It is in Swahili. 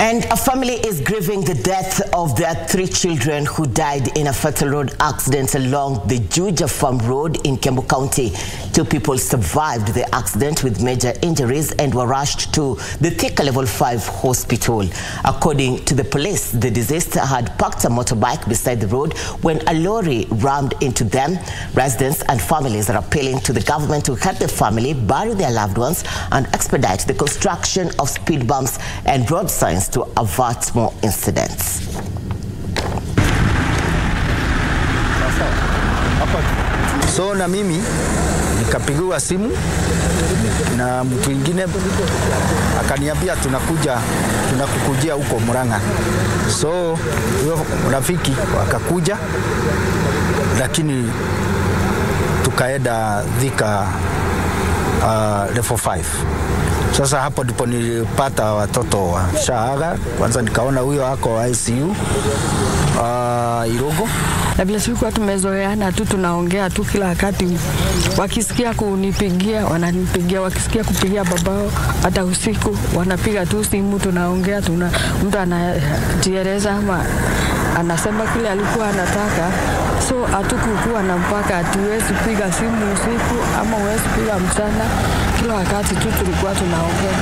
And a family is grieving the death of their three children who died in a fatal road accident along the Juja Farm Road in Kiambu County. Two people survived the accident with major injuries and were rushed to the Thika Level 5 hospital. According to the police, the deceased had parked a motorbike beside the road when a lorry rammed into them. Residents and families are appealing to the government to help the family bury their loved ones and expedite the construction of speed bumps and road signs to avert more incidents. So na mimi nikapigiwa simu na mtu ingine akaniambia tunakuja, tunakukujia huko Murang'a. So huyo rafiki akakuja, lakini tukaenda Thika uh, level 5. Sasa hapo ndipo nilipata watoto wa shahaga Kwanza nikaona huyo ako ICU uh, Irogo na vile tulikuwa tumezoeana tu, tunaongea tu kila wakati. Wakisikia kunipigia wananipigia, wakisikia kupigia babao, hata usiku wanapiga tu simu, tunaongea, tuna mtu anajieleza ama anasema kile alikuwa anataka, so hatukukuwa na mpaka, hatuwezi piga simu usiku ama huwezi piga mchana. Kila wakati tu tulikuwa tunaongea.